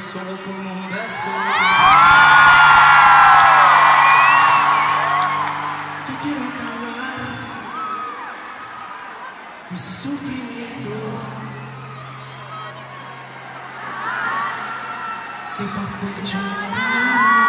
soco, não dá que é eu quero acabar esse sofrimento. que está fecho.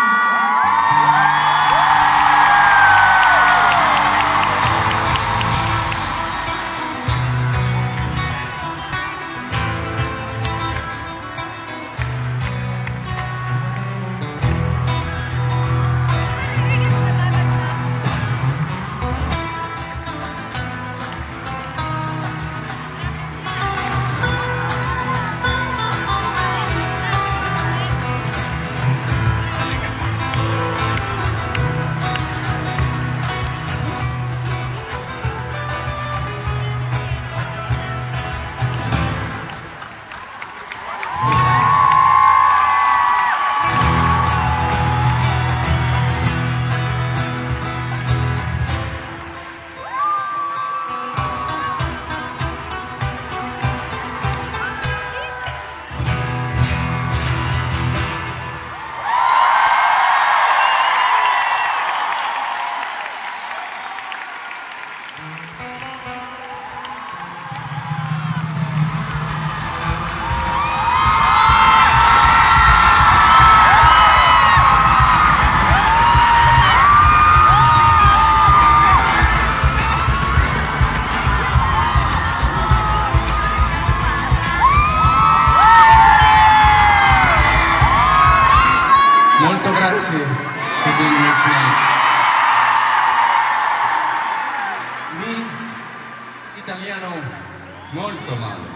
Molto male,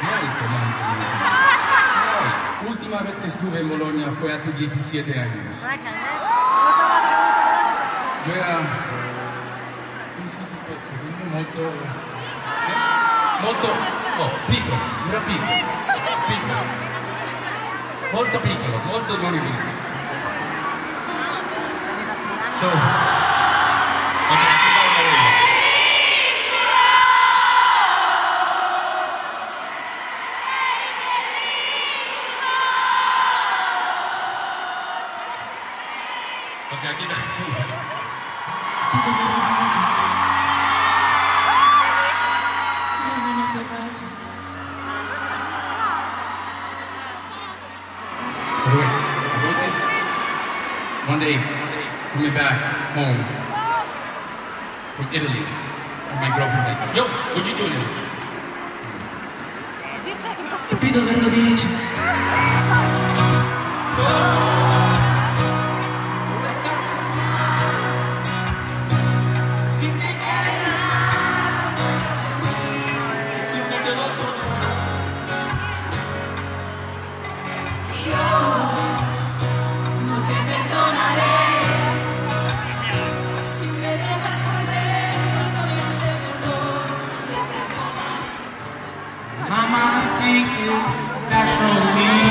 molto molto male. Última vez que estuve en Bologna fue hace 17 años. Yo era molto molto oh, piccolo, era piccolo, piccolo, molto piccolo, molto non inglese. So, One day, coming back home from Italy, and my girlfriend's like, yo, what you doing in Italy? Capito che lo? think is natural me.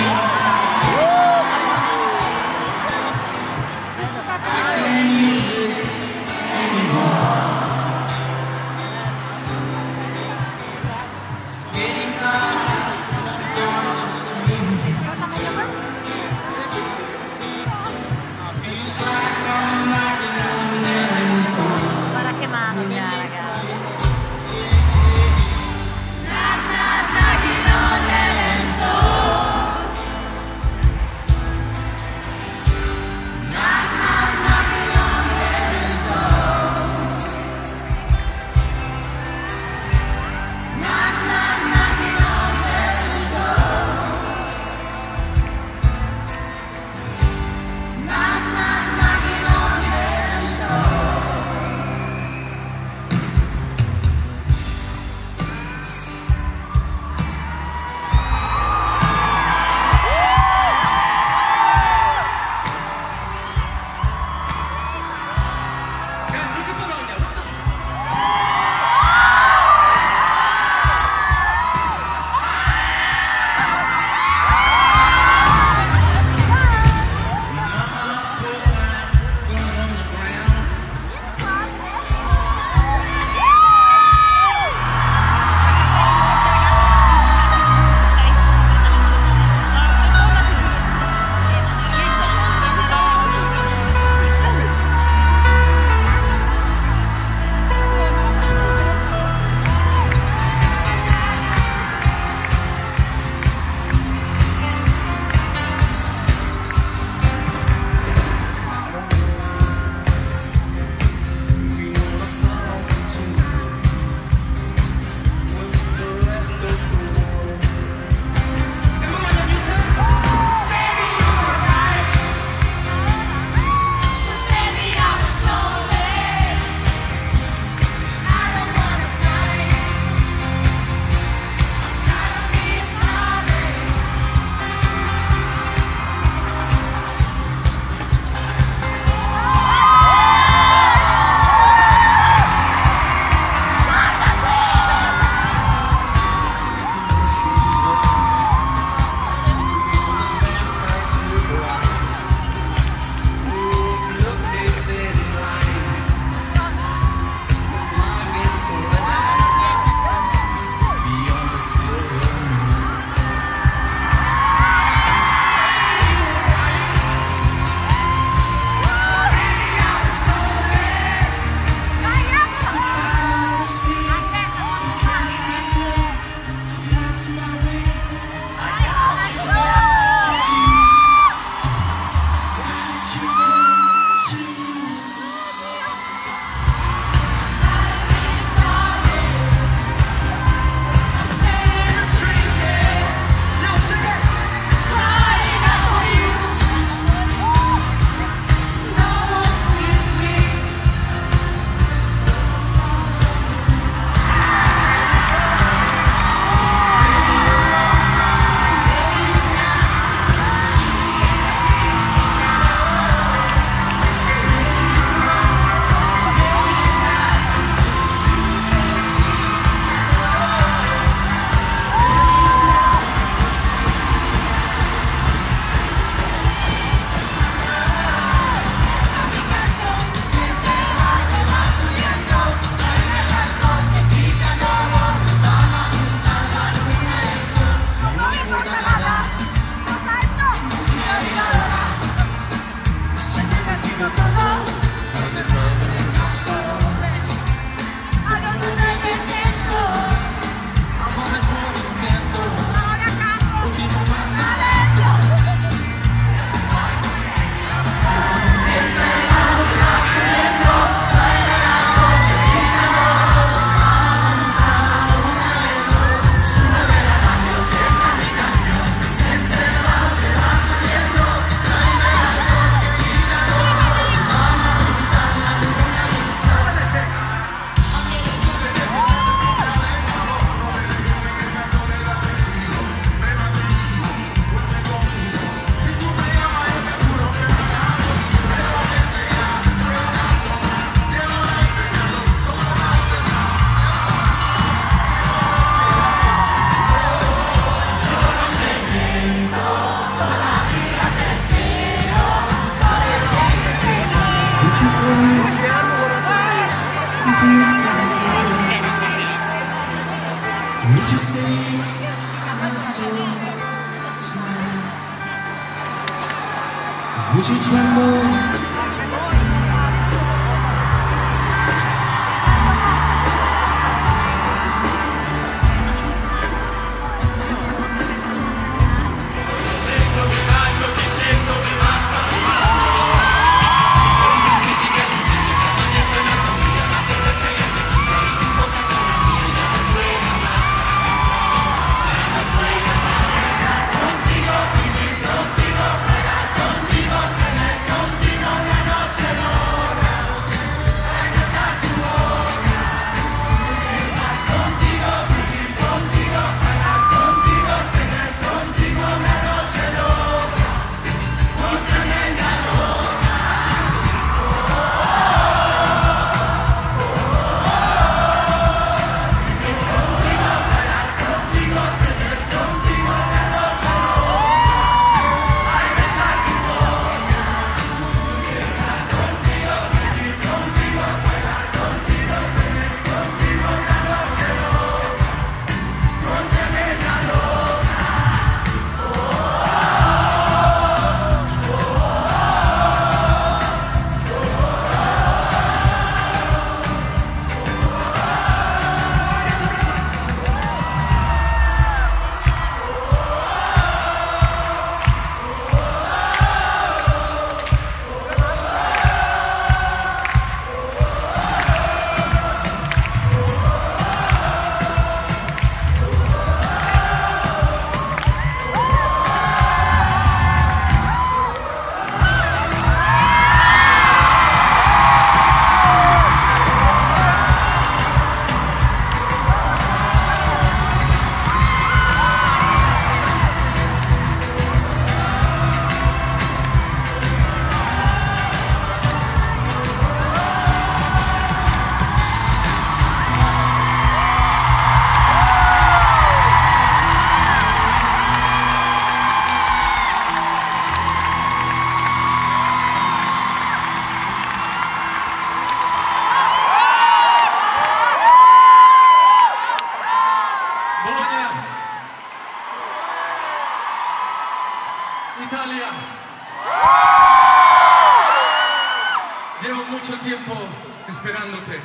Tiempo esperándote.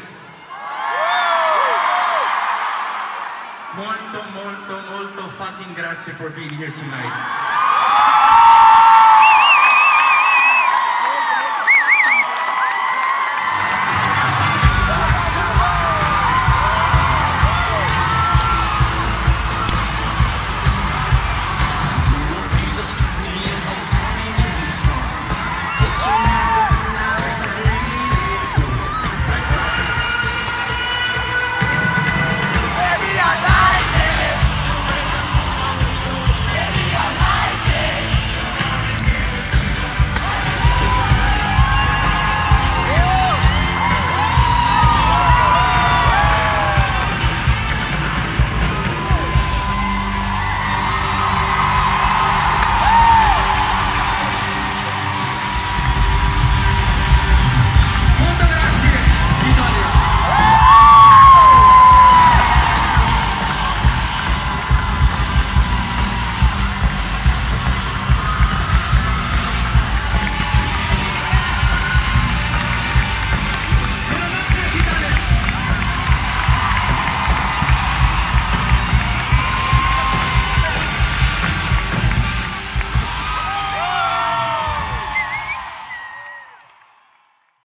Molto, molto, molto fucking grazie for being here tonight.